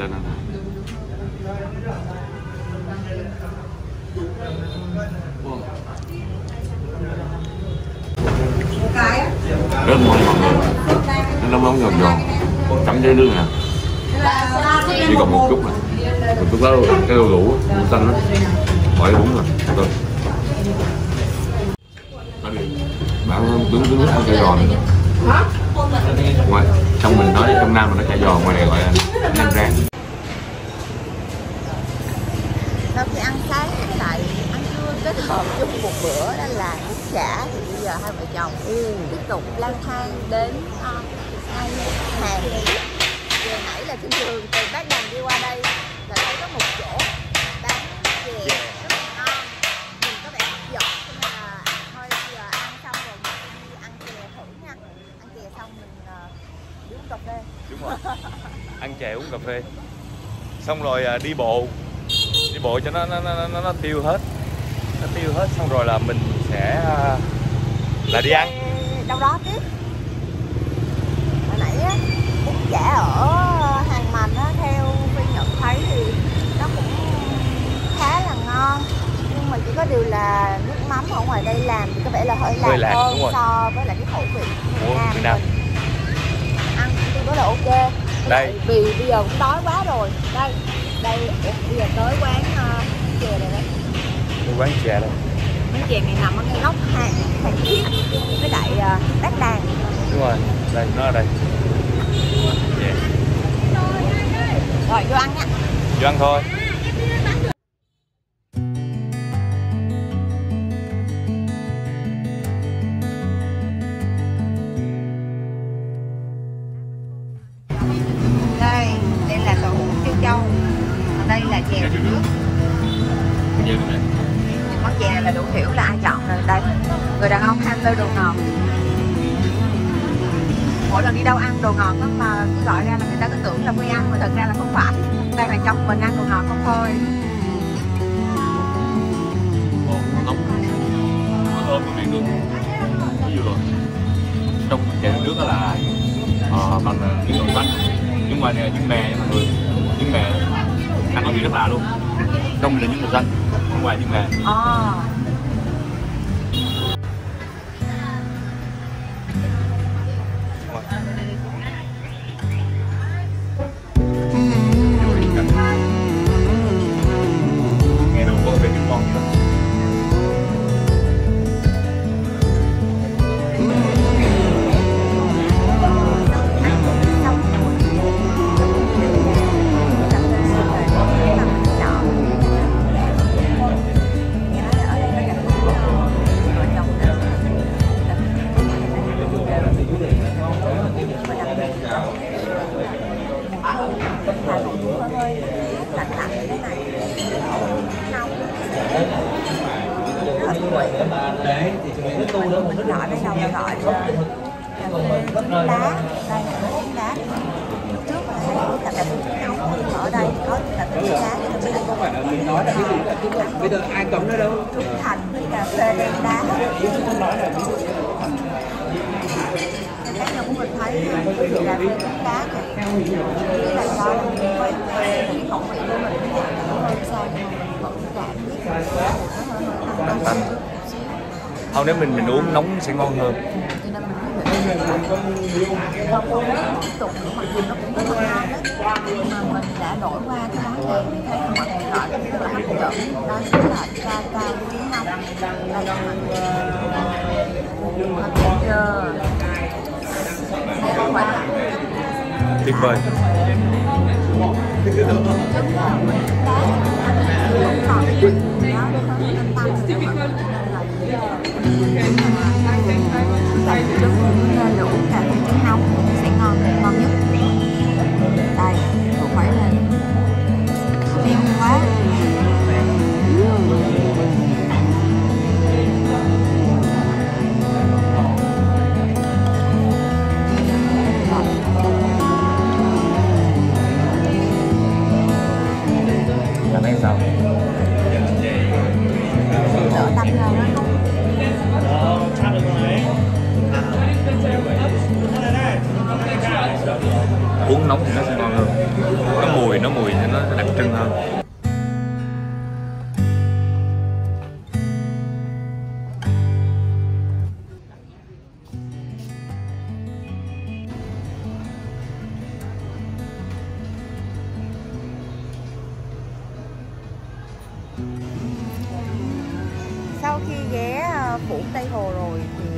lên anh rất ngon mọi người. Nó nóng giòn giòn chấm với nước nè chỉ còn một chút nè một chút đó, cái đậu đủ màu xanh đó. Khỏi bún rồi. Tôi bạn đứng đứng nước ăn chả giò ngoài, trong mình nói trong nam mình nó chả giò, ngoài này gọi là nem rán ăn sáng với lại ăn trưa kết hợp chung một bữa đó là bún chả thì bây giờ hai vợ chồng tiếp tục lang thang đến uh, hàng. Vừa nãy là trên đường từ bác đàn đi qua đây là thấy có một chỗ bán chè rất là ngon. Nhìn có vẻ hấp dẫn cho nên là thôi giờ ăn xong rồi mình đi ăn chè thử nha. Ăn chè xong mình uh, đi uống cà phê. Đúng rồi. Ăn chè uống cà phê. Xong rồi à, đi bộ đi bộ cho nó nó, nó, nó, nó tiêu hết. Nó tiêu hết xong rồi là mình sẽ à, là đi ăn. Đâu đó tiếp. Hồi nãy á bún chả ở hàng mành á theo phi nhận thấy thì nó cũng khá là ngon. Nhưng mà chỉ có điều là nước mắm ở ngoài đây làm thì có vẻ là hơi lạc lạc, hơn so với lại cái khẩu vị của Việt Nam ăn tương đối là ok. Đây. vì bây giờ cũng đói quá rồi. Đây đây bây giờ tới quán uh, chè này đấy. Cái quán chè đây quán chè này nằm ở ngay góc hàng hàng thiết với lại uh, bát đàn. Đúng rồi đây nó ở đây. Chè rồi vô ăn nha. Vô ăn thôi là chè nước món chè này là đủ hiểu là ai chọn rồi. Đây người đàn ông ham mê đồ ngọt. Mỗi lần đi đâu ăn đồ ngọt đó mà cứ gọi ra là người ta cứ tưởng là vui ăn mà thật ra là không phải. Đây là trong mình ăn đồ ngọt không thôi. Nóng thơm của nước ví dụ rồi trong chè nước đó là ờ, bằng miếng đậu xanh nhưng ngoài này là trứng mè mọi người. Trứng mè ăn có rất lạ luôn trong là những người dân, không ngoài trứng mè à. Đấy thì chúng mình tu đó một mình gọi bên đầu là gọi là cà phê trứng đá đây là trứng đá. Trước là nóng nhưng mà ở đây có phê trứng đá. Thì mình không phải là mình nói là cái gì chứ còn bây giờ ai cấm nữa đâu? Trứng thành với cà phê trứng đá. Chứ không nói là ví dụ cá nhân của mình thấy trứng đá này nghĩ là do với cái khẩu vị của mình nó nhạt hơn so nhưng mà vẫn cảm giác là nó hơi hơi tanh tanh không, nếu mình mình uống nóng sẽ ngon hơn. Cho nên mình không uống tiếp tục nữa mặc dù nó cũng rất là ngon nhưng mà mình đã đổi qua cái món này thì thấy mọi người gọi cũng rất là hấp dẫn đó chính là ca cao tiếng đây là mình hấp chưa Đây không phải là tuyệt vời It's typical. Yeah. Uống nóng thì nó sẽ ngon hơn. Nó mùi nó mùi thì nó đặc trưng hơn. Sau khi ghé ờ, phủ Tây Hồ rồi thì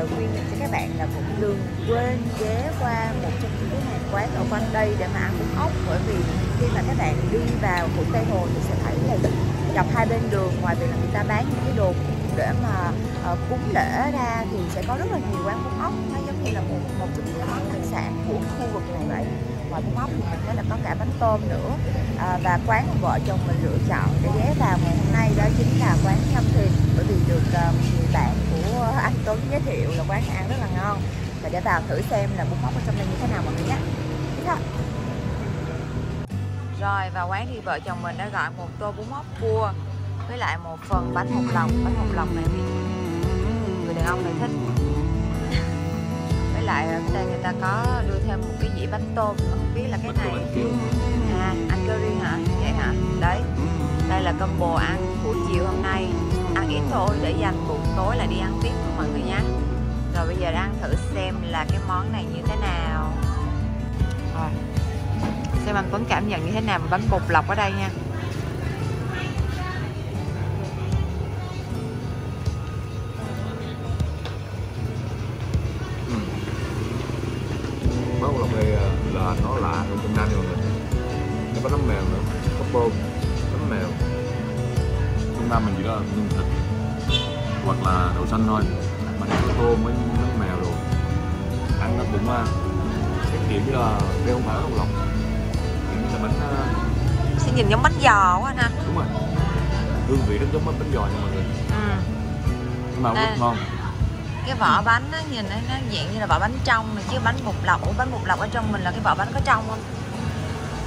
lời khuyên dành cho các bạn là cũng đừng quên ghé qua một trong những cái hàng quán ở quanh đây để mà ăn bún ốc bởi vì khi mà các bạn đi vào phủ Tây Hồ thì sẽ thấy là dọc hai bên đường ngoài việc là người ta bán những cái đồ để mà uh, cúng lễ ra thì sẽ có rất là nhiều quán bún ốc. Nó giống như là một một trong những cái món đặc sản của khu vực này vậy. Ngoài bún ốc thì mình thấy là có cả bánh tôm nữa. À, và quán mà vợ chồng mình lựa chọn để ghé vào ngày hôm nay đó chính là quán Ngâm Thuyền bởi vì được uh, người bạn anh Tuấn giới thiệu là quán ăn rất là ngon. Và để vào thử xem là bún ốc ở trong đây như thế nào mọi người nhé. Rồi và quán thì vợ chồng mình đã gọi một tô bún ốc cua với lại một phần bánh hột lòng. Bánh hột lòng này thì người đàn ông này thích. Với lại ở đây người ta có đưa thêm một cái dĩa bánh tôm không biết là cái này. À, ăn curry hả? Vậy hả? Đấy, đây là combo ăn buổi chiều hôm nay Ăn ít thôi, để dành buổi tối là đi ăn tiếp của mọi người nhé Rồi bây giờ đang thử xem là cái món này như thế nào. Rồi, Xem anh Tuấn cảm nhận như thế nào về bánh bột lọc ở đây nha. Bánh lọc này là nó lạ hơn trong nam mọi người cái bánh nấm mèo nữa có tôm bánh mèo trong nam mình chỉ có nhân thịt hoặc là đậu xanh thôi. Mà này có tôm với nấm mèo rồi ăn nó cũng uh, cái kiểu như là đây không phải bánh lọc. Kiểu như là bánh uh, Sẽ nhìn giống bánh giò quá nè đúng rồi. Hương vị nó giống bánh giò nha mọi người. Ừ. nhưng mà rất ngon. Cái vỏ bánh á, nhìn nó, nó dạng như là vỏ bánh trong này chứ bánh bột lọc Ủa bánh bột lọc ở trong mình là cái vỏ bánh có trong không?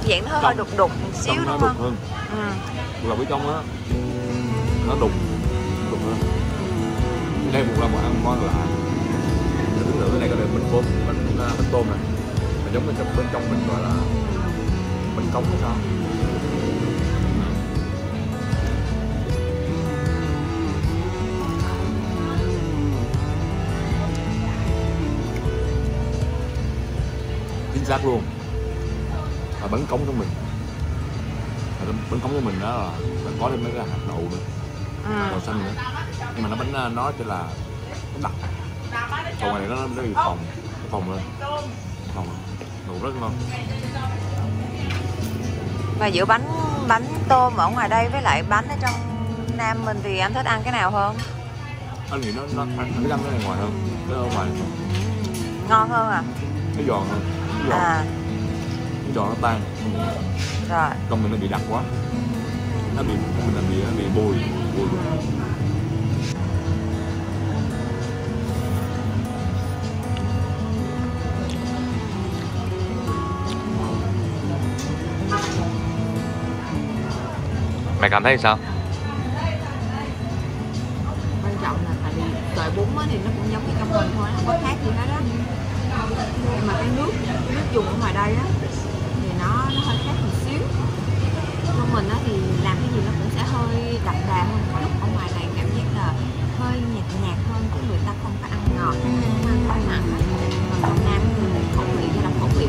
Dạng nó hơi, đục đục một xíu nó đúng không? hơn. Ừ. lọc ở trong á nó đục đục hơn. Đây một là một ăn ngon lạ. Thứ nữa này có được bánh tôm bánh bánh à, tôm này. Mà giống bên trong bên trong mình gọi là bánh cống hay sao? Chính xác luôn. Là bánh cống của mình. Bánh- cống của mình đó là có thêm mấy cái hạt đậu nữa. Ừ. màu xanh nữa. Nhưng mà nó bánh à, nó chỉ là nó đặc còn ngoài này nó nó bị phồng nó phồng lên. Phồng đồ rất ngon. Và giữa bánh bánh tôm ở ngoài đây với lại bánh ở trong Nam mình thì anh thích ăn cái nào hơn? anh nghĩ nó nó ăn cái răng nó này ngoài hơn. Cái ở ngoài. Ngon hơn à? nó giòn hơn nó giòn. À, nó giòn nó tan. Rồi. còn mình nó bị đặc quá. Nó bị mình là bị nó bị bùi mày cảm thấy sao Quan trọng là tại vì sợi bún á thì nó cũng giống như cơm mình thôi, không có khác gì hết á. Nhưng mà cái nước, nước dùng ở ngoài đây á mình á, thì làm cái gì nó cũng sẽ hơi đậm đà hơn một chút. Ở ngoài này cảm giác là hơi nhạt nhạt hơn của người ta không có ăn ngọt. Ừ. Không ăn quá mặn còn nam thì khẩu vị như là khẩu vị